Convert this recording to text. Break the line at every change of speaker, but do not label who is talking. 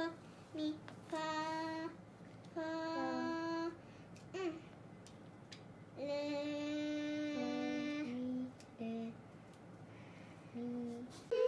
ファミファファうん。レレミ